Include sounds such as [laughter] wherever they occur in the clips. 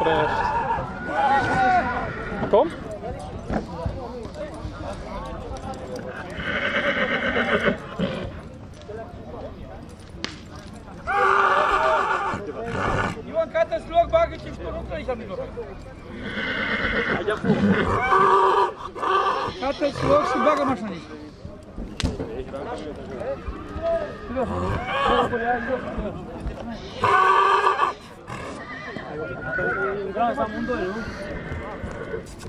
Brecht. Komm. Иван, как ты слег багачи, что рука еще не А я фу. Как ты слег, что бага машина не Леха, Леха, Леха, Леха. Nu treci la mijloc. Cată-ți loc și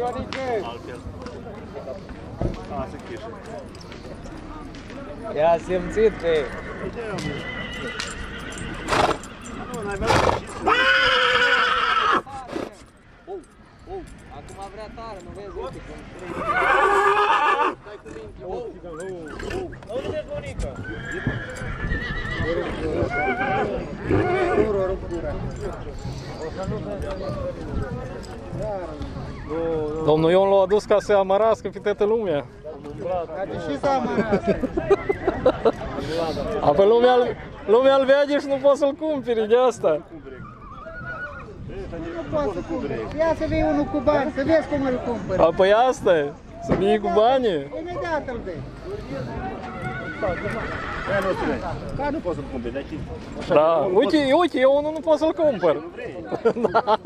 bagă mașina aici. Ia simțit pe... Acum vrea tare, nu vezi, uite cum Stai cu minte, oh, Domnul Ion l-a adus ca să amărască pe toată lumea. Și să amărască. Apoi lumea, lumea îl vede și nu poți să-l cumperi de asta. Nu poți să cumperi. Ia să vii unul cu bani, să vezi cum îl cumpări. Apoi asta e, să vii cu banii. Imediat îl vezi. Ca nu poți să-l cumperi, dar și... Da, uite, uite, eu unul nu pot să-l cumpăr. Da.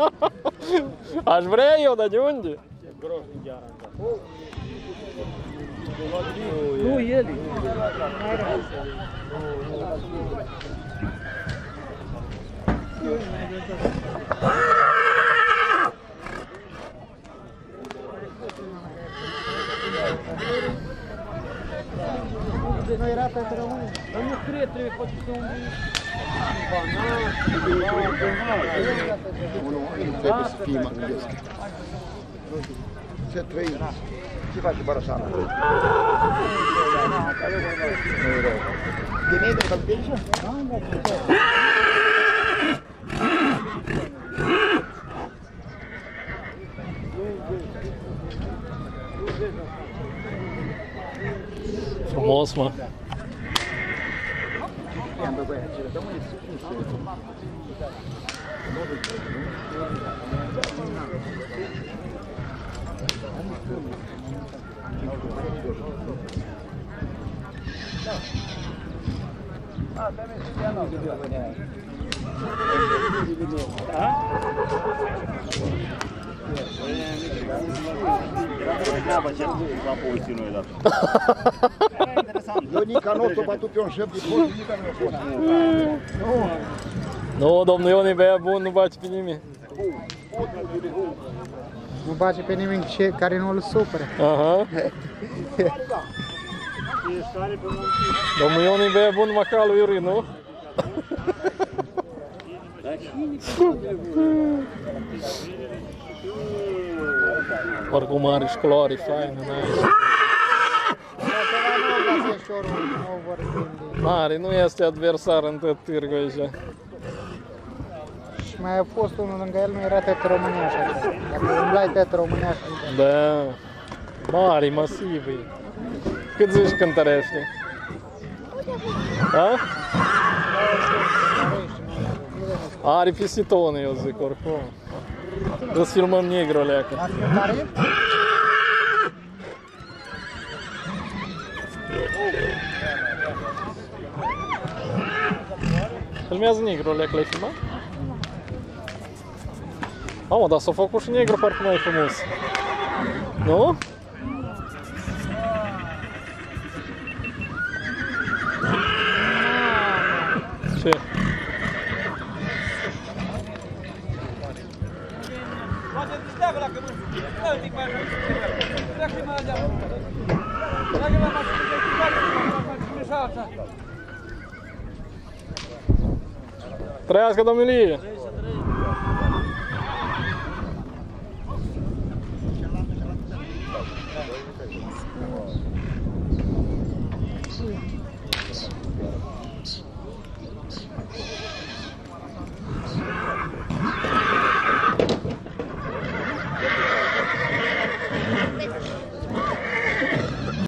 [laughs] Aș vrea eu, dar de unde? Nu, el. Nu era pe român. Dar nu cred, trebuie poate să un... Trebuie să fie, mă gândesc. Ce trăi? Ce face Barașana? Din ei de formosa mano. Ah, tá se não. Ah? Treaba ce la poziții noi, dar... Eu Nica nu o bătut pe un șef de pot, Nica nu a fost. Nu, domnul Ion e băiat bun, nu bate pe nimeni. Nu bage pe nimeni ce, care nu îl supără. Aha. Domnul Ion e băiat bun, numai ca lui Iuri, nu? [laughs] Oricum are și culori faine, nice. Dacă la nu găsești ori nu vorbim de... Mare, nu este adversar în tot târgul aici. Și mai a fost unul lângă el, nu era tot româneaș așa. Dacă umblai tot româneaș, Da. Mari, masivi. Cât zici cântărește? Da? Are pisitone, eu zic, oricum. Trebuie să filmăm negru, leacă. Ați cântare? Filmează negru, leacă, l-ai filmat? Mamă, dar s-a făcut și negru parcă mai frumos. Nu? Ce? Trăiască domnilie! Trebuie să